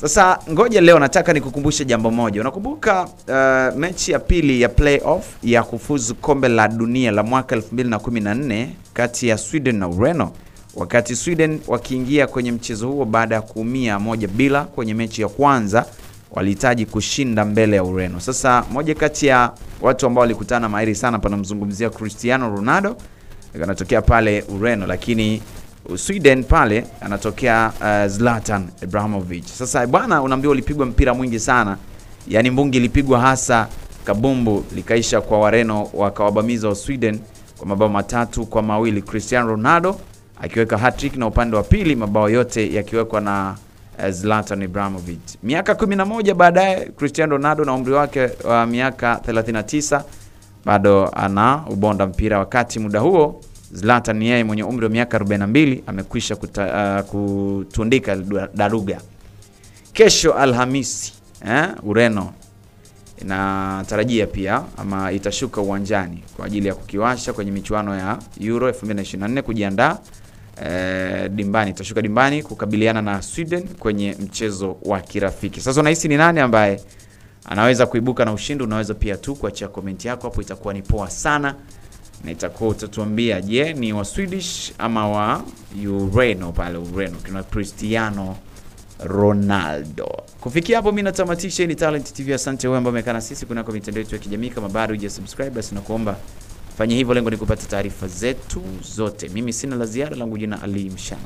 Sasa ngoja leo nataka nikukumbushe jambo moja. Unakumbuka uh, mechi ya pili ya playoff ya kufuzu kombe la dunia la mwaka 2014 kati ya Sweden na Ureno, wakati Sweden wakiingia kwenye mchezo huo baada ya kuumia moja bila kwenye mechi ya kwanza, walihitaji kushinda mbele ya Ureno. Sasa moja kati ya watu ambao walikutana mahiri sana, panamzungumzia Cristiano Ronaldo, anatokea pale Ureno, lakini Sweden pale anatokea uh, Zlatan Ibrahimovic. Sasa bwana, unaambiwa ulipigwa mpira mwingi sana, yaani mbungi ilipigwa hasa kabumbu likaisha kwa Wareno wakawabamiza wa Sweden kwa mabao matatu kwa mawili, Cristiano Ronaldo akiweka hat-trick na upande wa pili mabao yote yakiwekwa na uh, Zlatan Ibrahimovic. Miaka 11 baadaye Cristiano Ronaldo na umri wake wa miaka 39 bado ana ubonda mpira, wakati muda huo Zlatan yeye mwenye umri wa miaka 42 amekwisha kuta, uh, kutundika daruga. Kesho Alhamisi eh, Ureno inatarajia pia ama itashuka uwanjani kwa ajili ya kukiwasha kwenye michuano ya Euro 2024 kujiandaa eh, dimbani, itashuka dimbani kukabiliana na Sweden kwenye mchezo wa kirafiki. Sasa unahisi ni nani ambaye anaweza kuibuka na ushindi? Unaweza pia tu kuachia komenti yako hapo, itakuwa ni poa sana na itakuwa utatuambia, je, ni wa Swedish ama wa Ureno pale Ureno kina Cristiano Ronaldo. Kufikia hapo mimi natamatisha. Ni Talent TV, asante wewe ambaye umekaa na sisi kunako mitandao yetu ya kijamii. Kama bado hujasubscribe, basi nakuomba fanya hivyo, lengo ni kupata taarifa zetu zote. Mimi sina la ziada, langu jina Ali Mshana.